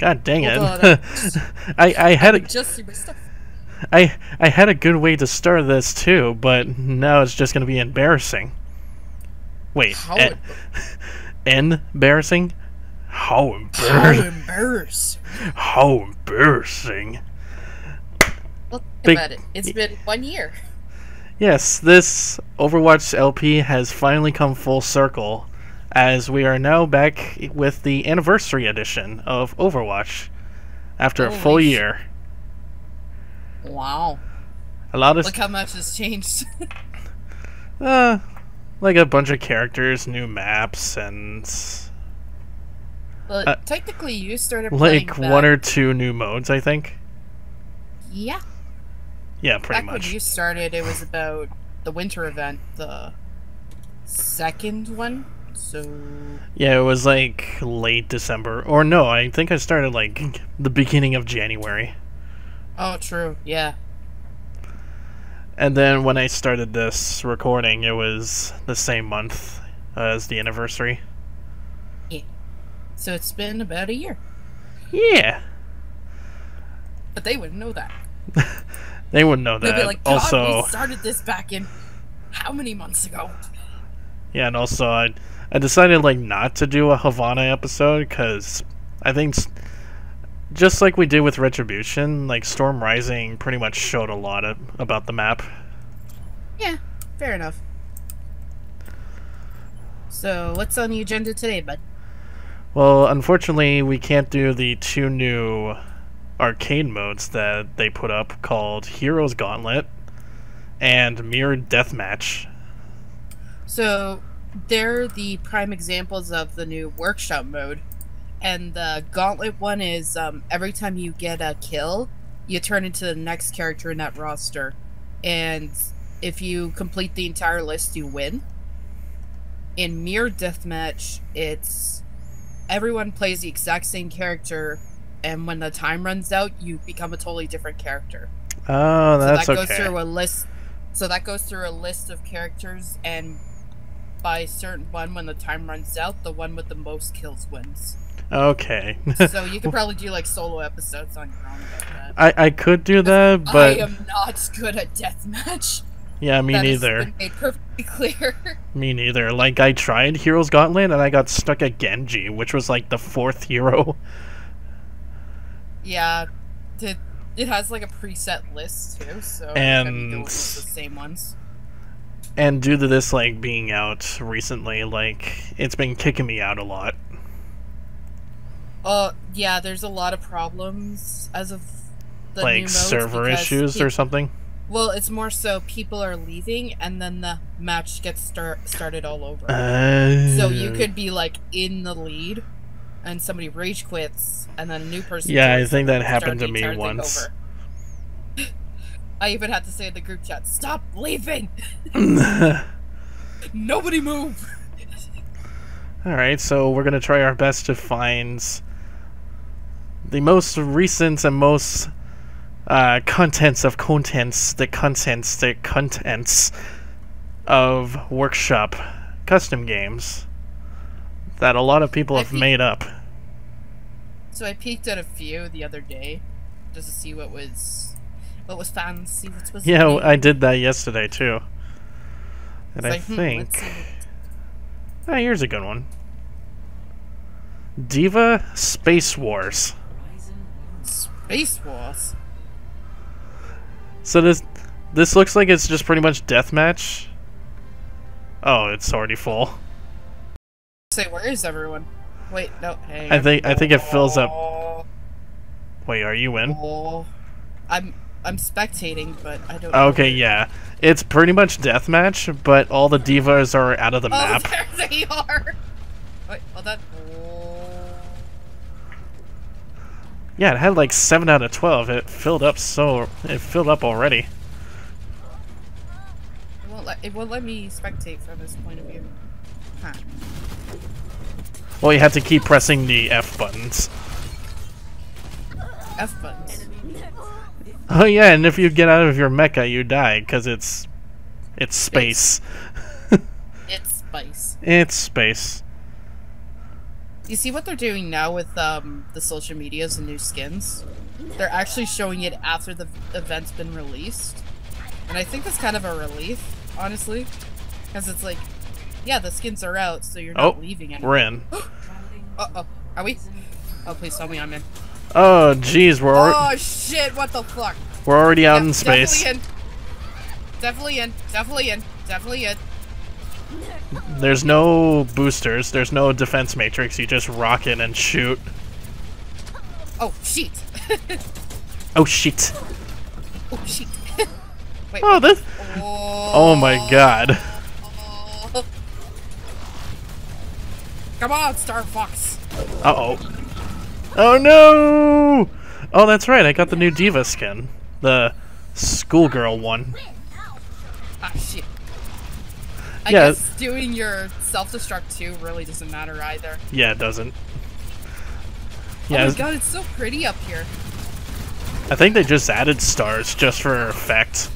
God dang it! I I had a, Just see my stuff. I I had a good way to start this too, but now it's just gonna be embarrassing. Wait, How e- embarrassing? How How embarrassing? embarrassing. How embarrassing! Well, think about it. It's been one year. Yes, this Overwatch LP has finally come full circle, as we are now back with the anniversary edition of Overwatch after a full year. Wow. A lot of Look how much has changed. uh, like a bunch of characters, new maps, and but Uh, technically, you started playing like one or two new modes. I think. Yeah. Yeah, pretty Back much. when you started, it was about the winter event, the second one. So Yeah, it was like late December, or no, I think I started like the beginning of January. Oh, true. Yeah. And then when I started this recording, it was the same month as the anniversary. Yeah. So it's been about a year. Yeah, But they wouldn't know that. they wouldn't know that. They'd be like, God, also, we started this back in how many months ago? yeah, and also I, I decided like not to do a Havana episode because I think just like we did with Retribution, like Storm Rising pretty much showed a lot of, about the map. Yeah, fair enough. So, what's on the agenda today, bud? Well, unfortunately, we can't do the two new arcade modes that they put up called Heroes Gauntlet and Mirror Deathmatch. So, they're the prime examples of the new workshop mode. And the gauntlet one is um, every time you get a kill, you turn into the next character in that roster. And if you complete the entire list, you win. In Mirror Deathmatch, it's everyone plays the exact same character, and when the time runs out, you become a totally different character. Oh, that's so that goes okay. through a list. So that goes through a list of characters, and by a certain one, when the time runs out, the one with the most kills wins. Okay. so you could probably do like solo episodes on your own about that. I, I could do that, but I am not good at deathmatch. yeah, me That neither. made perfectly clear. Me neither. Like I tried Heroes Gauntlet and I got stuck at Genji, which was like the fourth hero. yeah, it, it has like a preset list too, so you gotta be And- the same ones. And due to this like being out recently, like it's been kicking me out a lot. Uh, yeah, there's a lot of problems as of the new like server issues or something. Well, it's more so people are leaving, and then the match gets start started all over. Uh, so you could be like in the lead, and somebody rage quits, and then a new person. Yeah, I think that happened to me once. I even had to say in the group chat, "Stop leaving! Nobody move!" Alright, so we're gonna try our best to find the most recent and most uh, contents of contents, the contents, the contents of workshop custom games that a lot of people have made up. So I peeked at a few the other day, just to see what was, what was fancy, what was. Yeah. I did that yesterday too. And I like, hmm, think see. Ah, here's a good one. D.Va Space Wars. Space Wars. So this this looks like it's just pretty much deathmatch. Oh, it's already full. Say, where is everyone? Wait, no, hang I think I think it fills up. Oh, Wait, are you in? oh. I'm I'm spectating, but I don't. Okay, yeah. It's pretty much deathmatch, but all the D.Vas are out of the Oh, map. there they are. Wait, hold on. Oh. Yeah, it had like seven out of twelve. It filled up so it filled up already. It won't let it won't let me spectate from this point of view. Huh. Well, you have to keep pressing the F buttons. F buttons. Oh yeah, and if you get out of your mecha, you die because it's it's space. It's space. it's space. You see what they're doing now with um, the social medias and new skins? They're actually showing it after the event's been released. And I think that's kind of a relief, honestly. Because it's like, yeah, the skins are out, so you're not Oh, leaving it. we're in. Uh-oh. Are we? Oh, please tell me I'm in. Oh, jeez, we're al- Oh, shit, what the fuck? we're already out Yeah, in space. Definitely in. Definitely in. Definitely in. Definitely in. There's no boosters. There's no defense matrix. You just rock in and shoot. Oh, shit. Oh shit! oh, shit. Wait. Oh, this. Oh, Oh my god. oh. Come on, Star Fox. Uh oh. Oh no! Oh, that's right. I got the new D.Va skin, the schoolgirl one. Ah, shit. I Yeah. guess doing your self-destruct too really doesn't matter either. Yeah, it doesn't. Oh Yeah, my god, it's so pretty up here. I think they just added stars just for effect.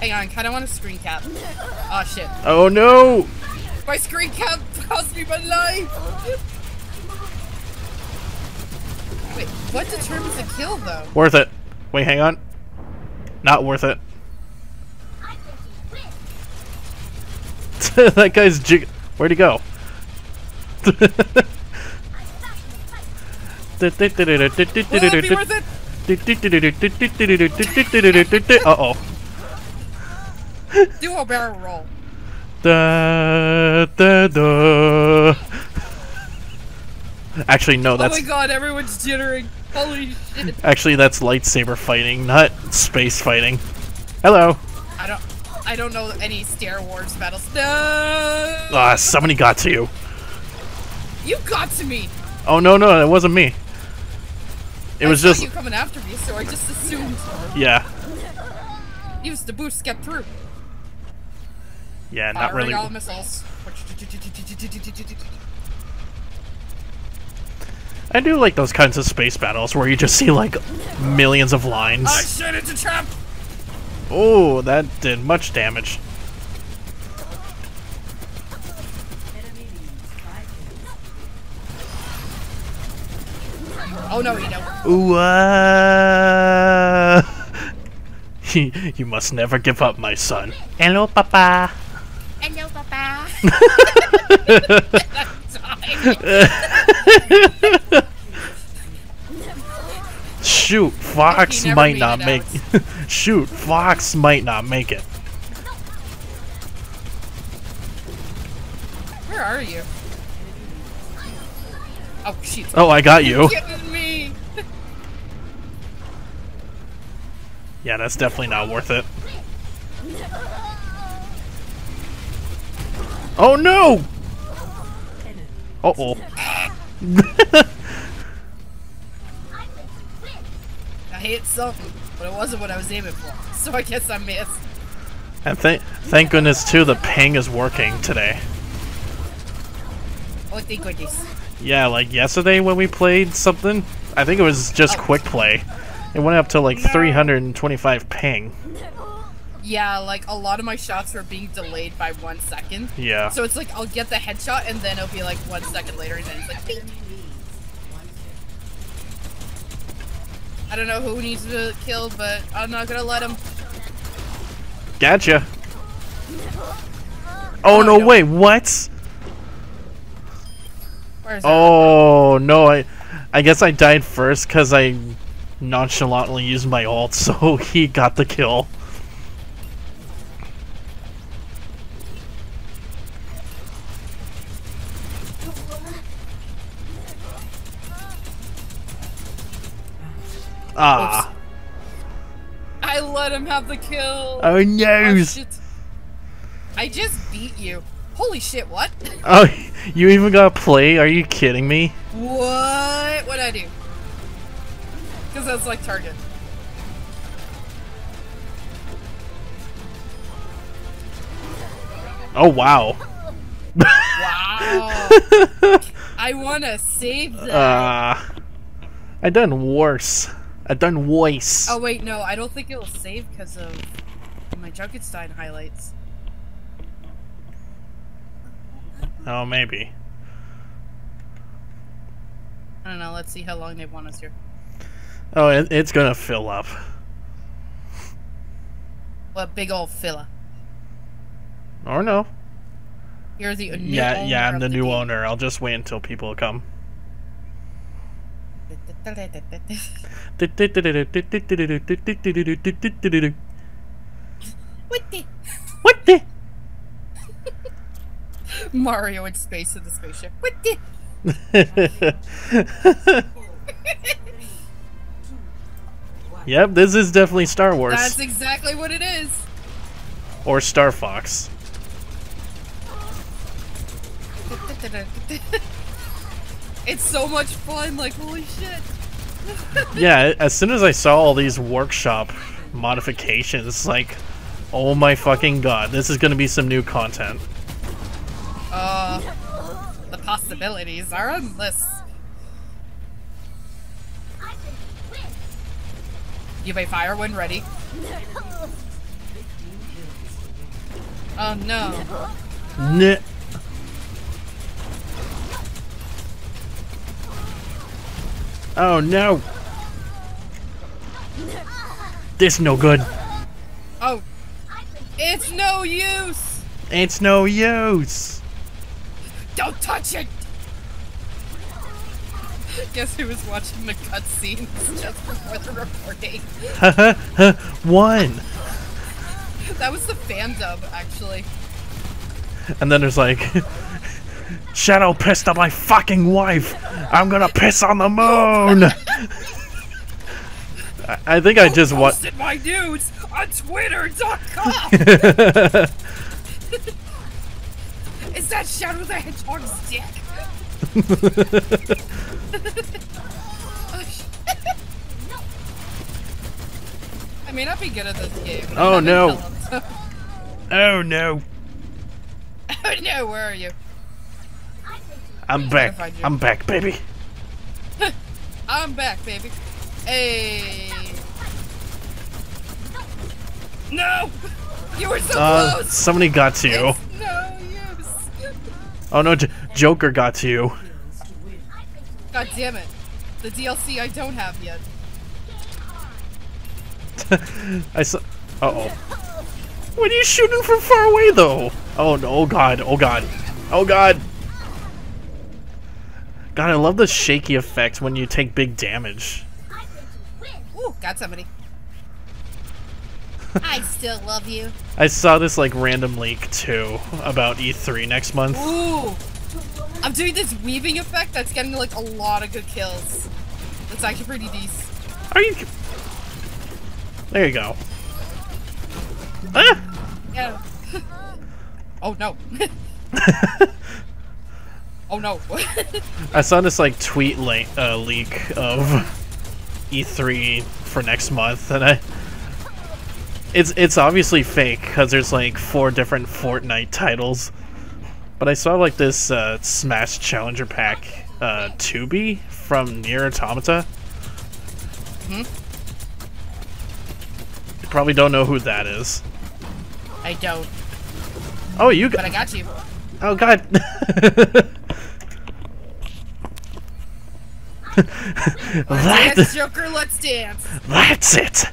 Hang on, kind of want a screen cap. Oh shit. Oh no! My screen cap cost me my life! Wait, what determines a kill though? Worth it. Wait, hang on. Not worth it. that guy's jig. Where'd he go? Will it be worth it? Uh oh. Do a barrel roll. Da, da, da. Actually, no, that's. Oh my god, everyone's jittering. Holy shit. actually that's lightsaber fighting, not space fighting. Hello. I don't I don't know any Star Wars battles. No Ah, somebody got to you. You got to me! Oh no, no, it wasn't me. It I was just you coming after me, so I just assumed. yeah, Use the boost, get through. yeah, not Firing really. all missiles. I do like those kinds of space battles where you just see like millions of Oh lines. shit, it's a trap! Oh, that did much damage. Oh no, you don't. Ooh, uh... you must never give up, my son. Hello, Papa. Hello, Papa. Shoot, Fox might not it make. Shoot, Fox might not make it. Where are you? Oh shit. Oh, I got you. Me. Yeah, that's definitely not worth it. Oh no! Uh oh. I hit something, but it wasn't what I was aiming for. So I guess I missed. And th thank goodness too, the ping is working today. Oh, thank goodness. Yeah, like yesterday when we played something, I think it was just Oh. quick play. It went up to like No. 325 ping. Yeah, like a lot of my shots were being delayed by one second. Yeah. So it's like I'll get the headshot and then it'll be like one second later and then it's like. I don't know who needs to kill, but I'm not gonna let him. Gotcha. Oh no, no. wait, what? Oh no, I I guess I died first because I nonchalantly used my ult, so he got the kill. Ah. I let him have the kill. Oh no! I just beat you. Holy shit, what? Oh, you even got a play? Are you kidding me? what? What'd I do? Because that's like target. Oh wow. Wow. I wanna save that. Uh, I done worse. I done worse. oh wait, no, I don't think it will save because of my Junkenstein highlights. Oh, maybe. I don't know. Let's see how long they want us here. Oh, it, it's gonna fill up. What big old filler. Or no. You're the new Yeah, owner yeah, I'm of the new game. owner. I'll just wait until people come. What the? What the? Mario in space in the spaceship. What the? yep, this is definitely Star Wars. That's exactly what it is. Or Star Fox. it's so much fun. Like holy shit. Yeah, as soon as I saw all these workshop modifications, like, oh my fucking god, this is gonna be some new content. Uh, the possibilities are endless. You have a fire when ready. Oh no. N oh no! This no good. Oh. It's no use! It's no use. Don't touch it! Guess who was watching the cutscenes just before the recording? One. That was the fan dub, actually. And then there's like, Shadow pissed on my fucking wife. I'm gonna piss on the moon. I- I think I just what. Posted my news on Twitter.com! Is that Shadow the Hedgehog's dick? Sh- I may not be good at this game. Oh, no. gonna tell him, oh no. Oh no, where are you? I'm back. I'm back, baby. I'm back, baby. Hey. No! You were so Uh, close! somebody got to you. It's no use. Oh no, J- Joker got to you. God damn it. The DLC I don't have yet. I saw. Uh oh. What are you shooting from far away though? Oh no! Oh god! Oh god! Oh god! God, I love the shaky effect when you take big damage. Ooh, got somebody. I still love you. I saw this like random leak too about E3 next month. Ooh! I'm doing this weaving effect that's getting like a lot of good kills. That's actually pretty decent. Are you? There you go. Ah! Yeah. oh no. oh no. I saw this like tweet le- uh, leak of E3 for next month, and I. It's it's obviously fake because there's like four different Fortnite titles, but I saw like this uh, Smash Challenger Pack uh, 2B from NieR Automata. Hmm? You probably don't know who that is. I don't, Oh, you got. but I got. got you. Oh God. Dance, Joker, let's dance. that's it.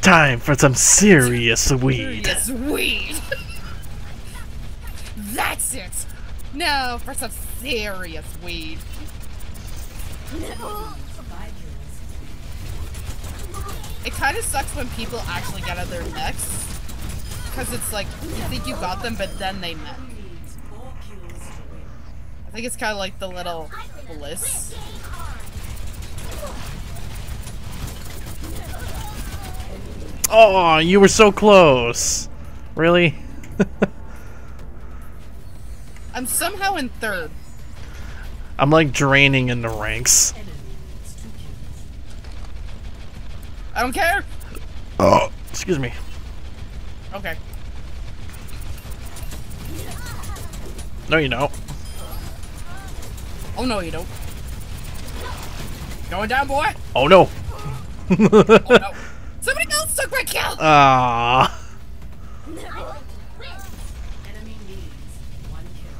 Time for some serious weed. Yes, weed. That's it. No, for some serious weed. It kind of sucks when people actually get out of their mechs. Because it's like, you think you got them, but then they met. I think it's kind of like the little bliss. Oh, you were so close. Really? I'm somehow in third. I'm like draining in the ranks. I don't care. Oh, excuse me. Okay. No, you don't. Oh no, you don't. Going down, boy. Oh no. Oh no. Somebody else took my kill. Ah.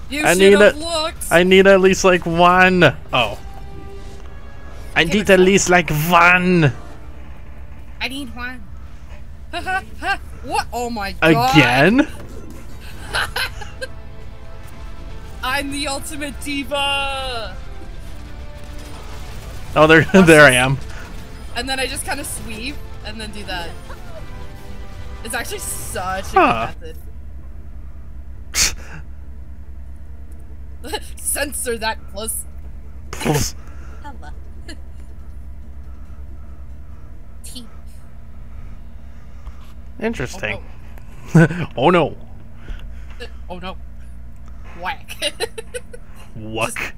You I need it. looked. I need at least like one. Oh. I need at least like one I need one. Ha ha ha! What? Oh my god! again. I'm the ultimate D.Va. Oh, there, there I am. And then I just kind of sweep and then do that. It's actually such a Huh. good method. Censor that plus. plus. Hello. T. Interesting. oh no. Oh no. Oh, whack. Wuck.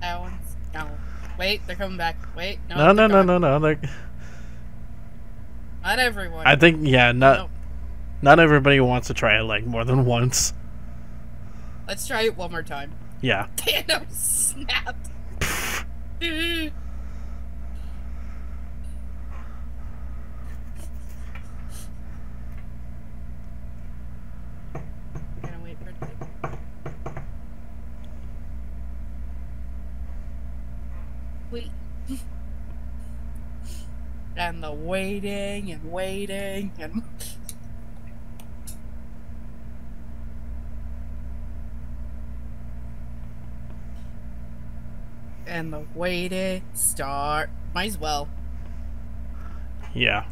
that one's no. Wait, they're coming back. Wait, no. No, no, no, no, no. they're- Not everyone. I think yeah, not No. not everybody wants to try it like more than once. Let's try it one more time. Yeah. Thanos snapped. Gonna wait for it to- Wait. And the waiting and waiting and and the waiting start. Might as well. Yeah.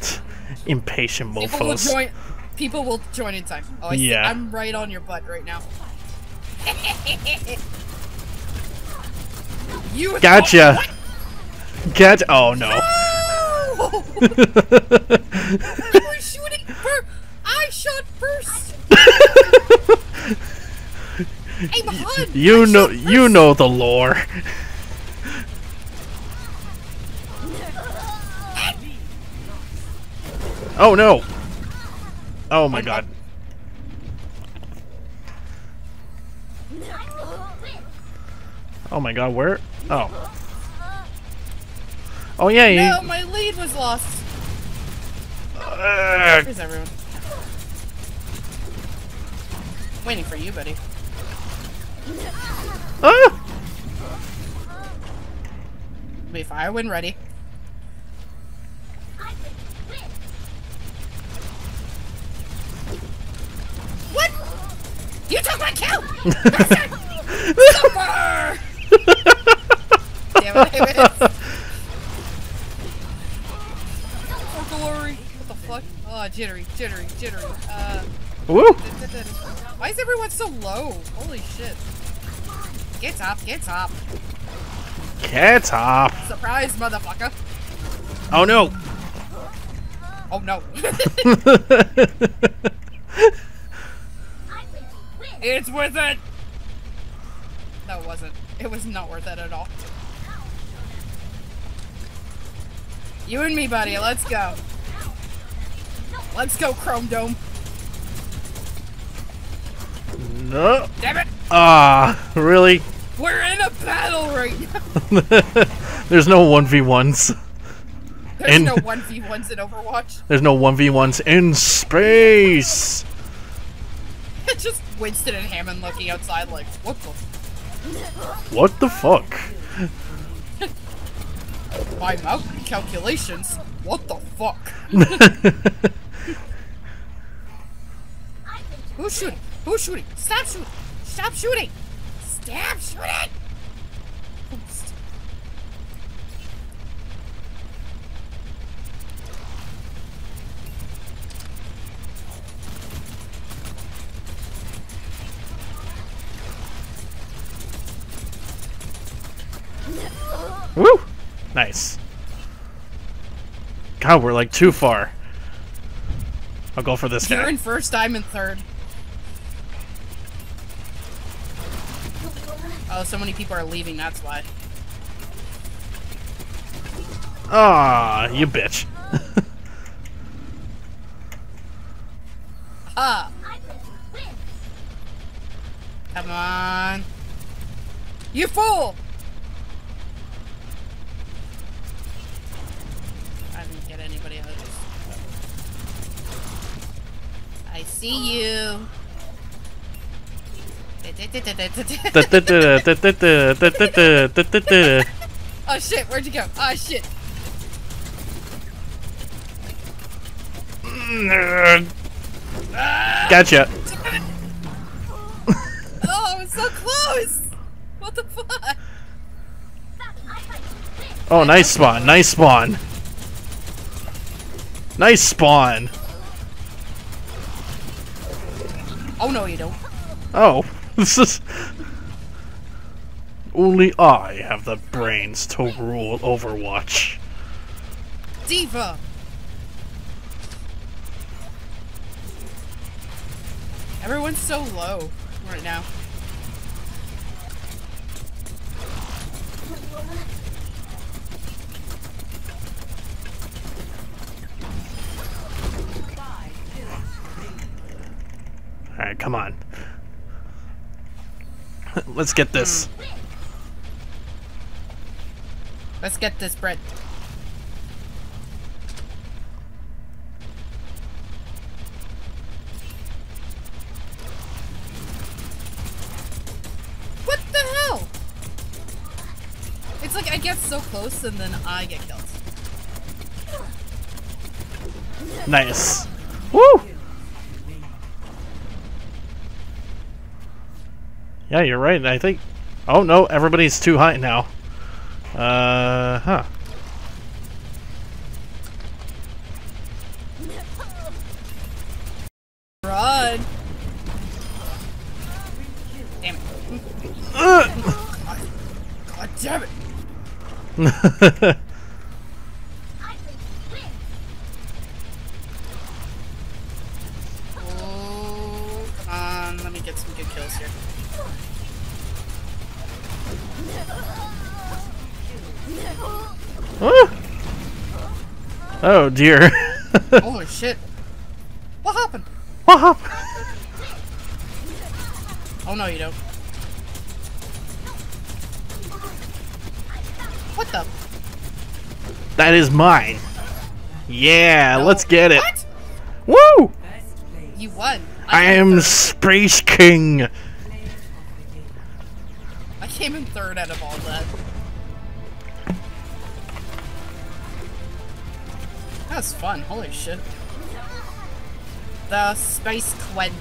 Impatient People will join. People will join in time. Oh, I see. Yeah. I'm right on your butt right now. you Gotcha. Get. Oh no. No! you were shooting first. I shot first. Hey, you I know. You know the lore. Oh no. Oh my god. Oh my god. Where? Oh. Oh yeah. you- No, my lead was lost. Where's everyone? Waiting for you, buddy. Ah! Be fire when ready. What? You took my kill! Damn it. For glory. What the fuck? Oh, jittery, jittery, jittery. Uh, Woo! why is everyone so low? Holy shit. Get up, get up. Get off. Surprise, motherfucker. Oh no. Oh no. it's worth it! No, it wasn't. It was not worth it at all. You and me, buddy. Let's go. Let's go, Chrome Dome. no. Damn it! Ah, really? We're in a battle right now. There's no 1v1s. There's And- no 1v1s in Overwatch. There's no 1v1s in space. It's just Winston and Hammond looking outside like, what the? What the fuck? By mountain calculations, what the fuck? Who's shooting? Who's shooting? Stop shooting! Stop shooting! Stop shooting! Oops. Woo! Nice. God, we're like too far. I'll go for this You're guy. in first, I'm in third. Oh, so many people are leaving, that's why. Ah, you bitch. Ah! Come on. You fool! I didn't get anybody out of this. I see you. oh shit, where'd you go? Oh shit. Gotcha. oh, it's so close. What the fuck? Oh, nice spawn. Nice spawn. Nice spawn. Oh no, you don't. Oh, this is. Only I have the brains to rule Overwatch. D.Va! Everyone's so low right now. Alright, come on. Let's get this. Hmm. Let's get this bread. What the hell? It's like I get so close and then I get killed. Nice. Woo! Yeah, you're right. I think. Oh no, everybody's too high now. Uh huh. Run! Damn it. Uh. God damn it! Oh, come on. Let me get some good kills here. Ah. oh dear. Holy shit. What happened? what happened? Oh no, you don't. What the? That is mine. Yeah, No. let's get it. What? Woo! You won. I came am. Space King. Came in third out of all that. That was fun. Holy shit. The Space Queen.